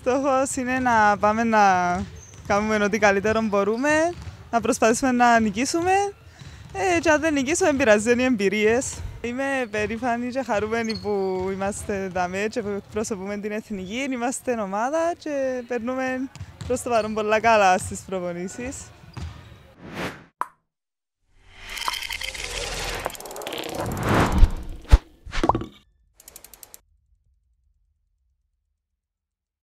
Στόχος είναι να πάμε να κάνουμε ό,τι καλύτερο μπορούμε, να προσπαθήσουμε να νικήσουμε ε, και αν δεν νικήσουμε, δεν οι εμπειρίες. Είμαι περήφανη και χαρούμενη που είμαστε εδώ και που εκπροσωπούμε την εθνική. Είμαστε ομάδα και περνούμε προς το παρόν πολλά καλά στις προπονήσεις.